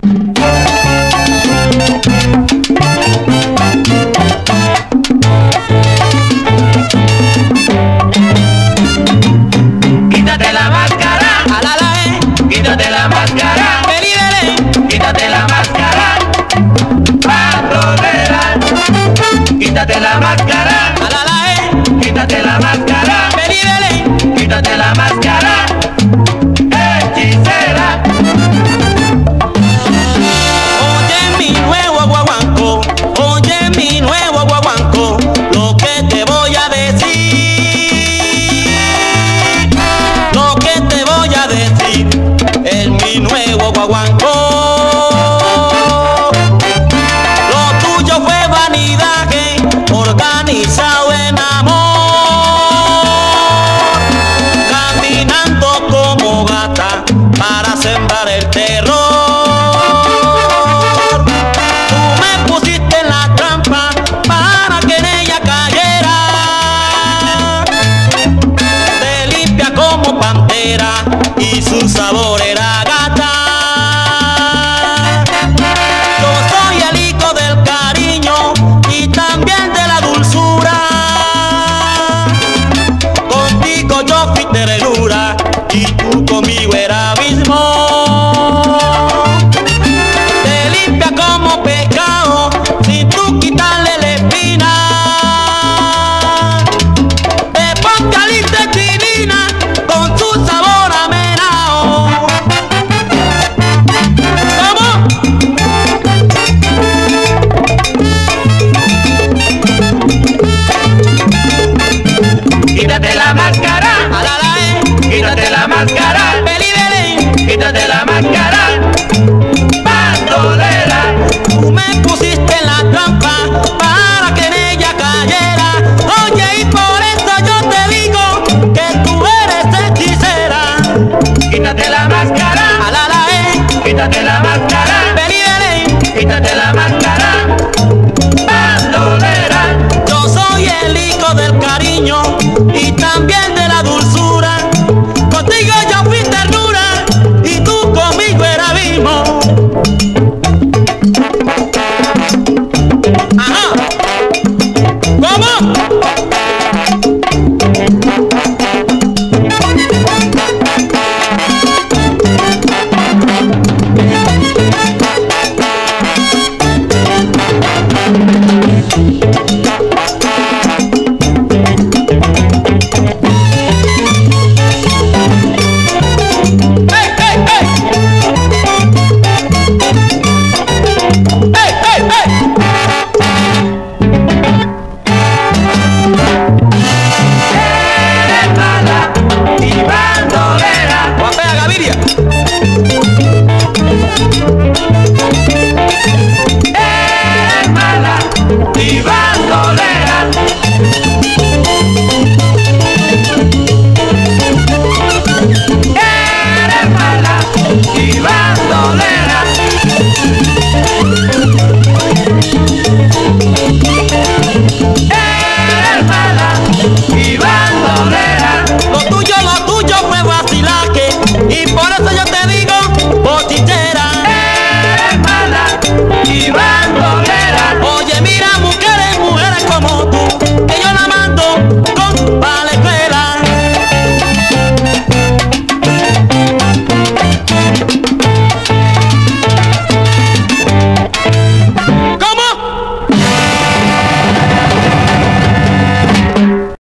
Quítate sembrar el terror. Tú me pusiste en la trampa para que en ella cayera. Te limpia como pantera y su sabor máscara, Belén, quítate la máscara, bandolera. Tú me pusiste en la trampa para que en ella cayera. Oye, y por eso yo te digo que tú eres hechicera. Quítate la máscara, alala, eh. quítate la máscara, Beli Belén, quítate la máscara.